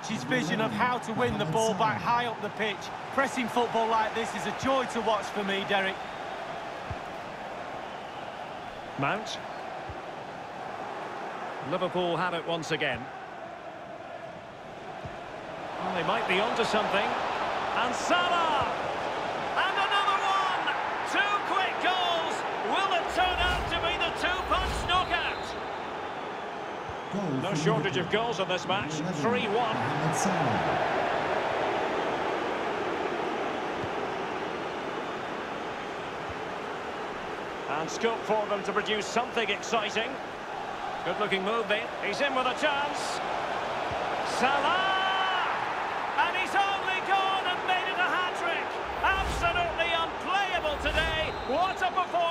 coach's vision of how to win the ball back high up the pitch. Pressing football like this is a joy to watch for me, Derek. Mount. Liverpool have it once again. Well, they might be onto something. And Salah! No shortage of goals in this match. 3-1. And scope for them to produce something exciting. Good looking move there. He's in with a chance. Salah! And he's only gone and made it a hat-trick. Absolutely unplayable today. What a performance.